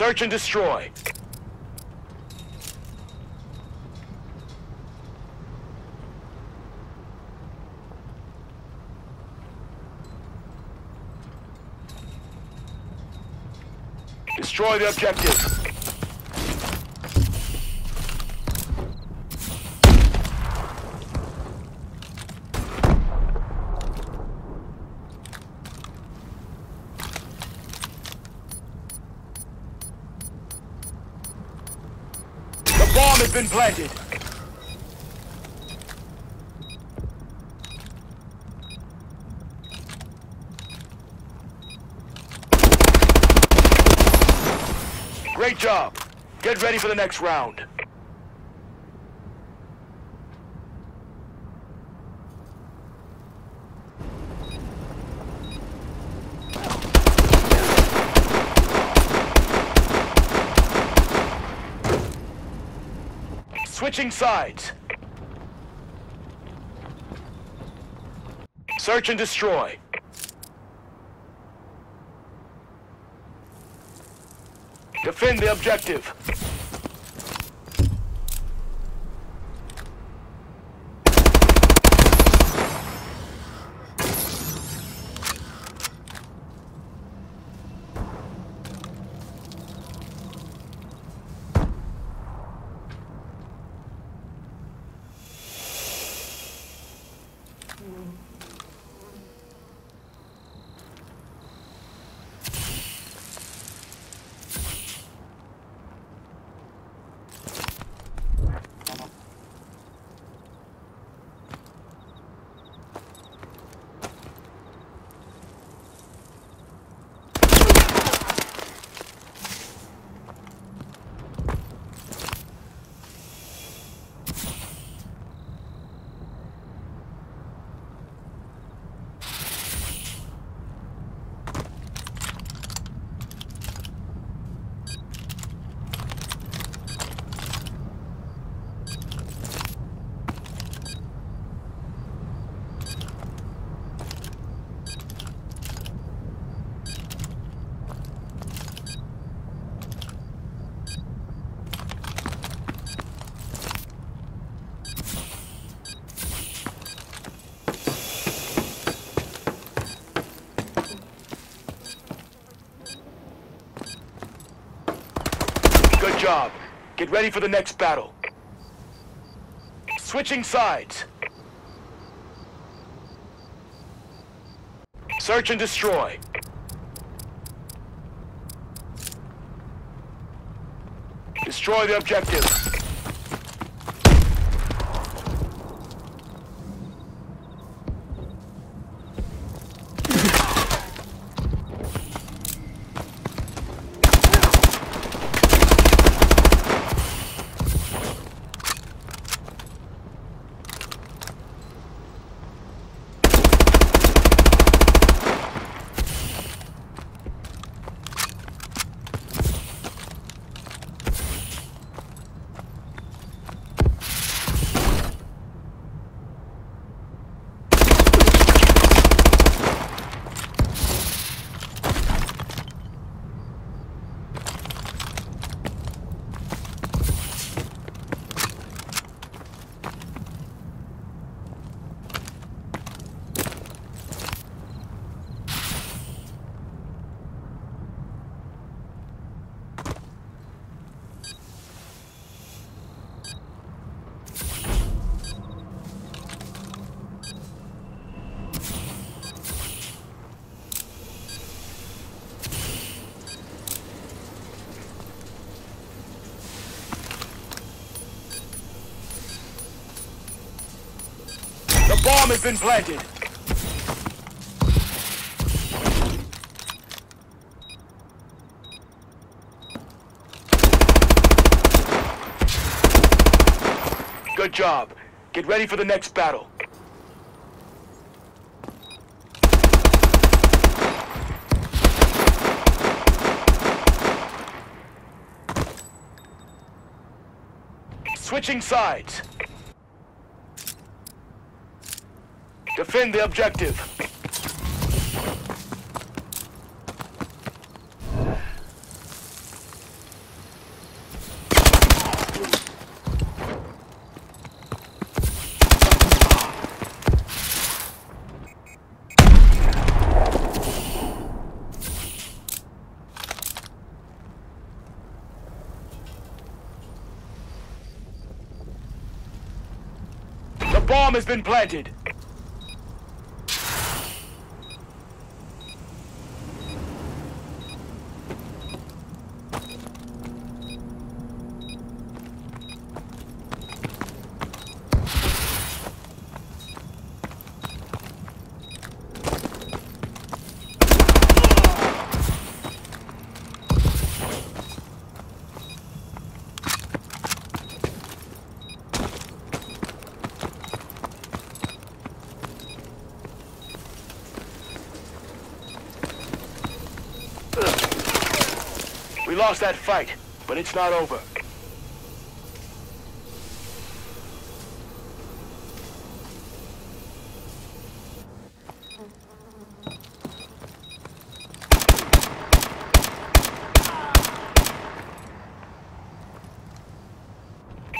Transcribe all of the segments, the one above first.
Search and destroy. Destroy the objective. The bomb has been planted. Great job. Get ready for the next round. Switching sides. Search and destroy. Defend the objective. Job. Get ready for the next battle. Switching sides. Search and destroy. Destroy the objective. Bomb has been planted. Good job. Get ready for the next battle. Switching sides. Defend the objective. The bomb has been planted. Lost that fight, but it's not over.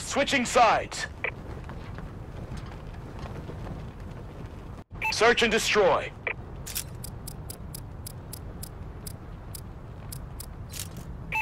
Switching sides. Search and destroy.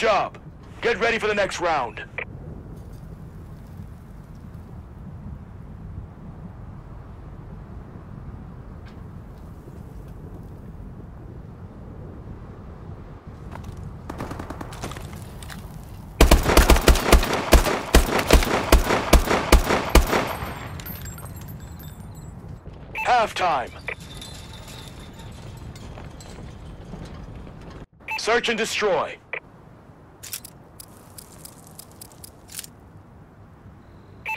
job. Get ready for the next round. Halftime. Search and destroy.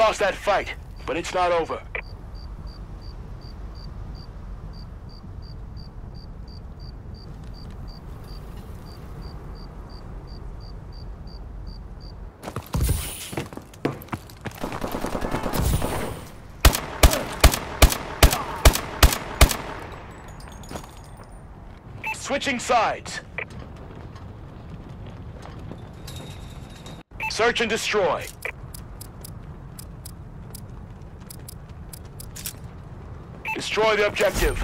Lost that fight, but it's not over. Switching sides. Search and destroy. Destroy the objective.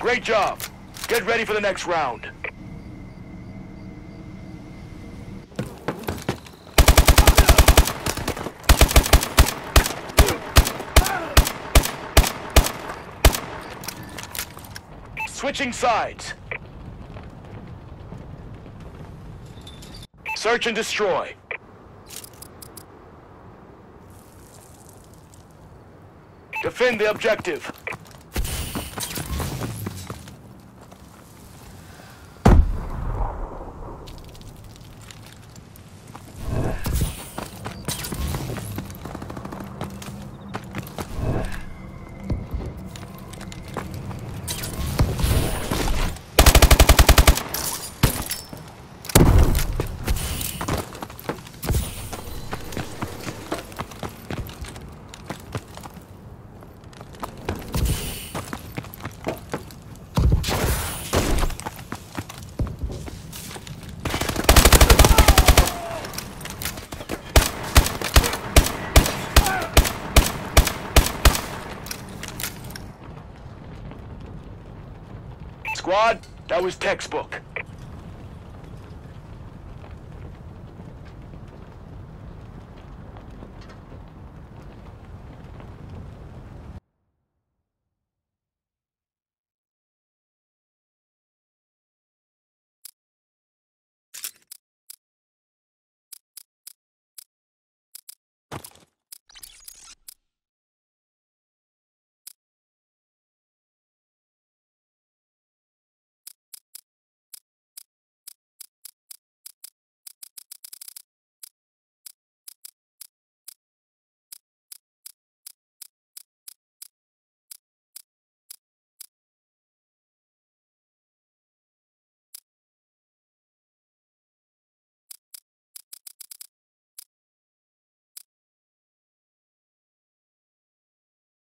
Great job. Get ready for the next round. Switching sides. Search and destroy. Defend the objective. That was textbook.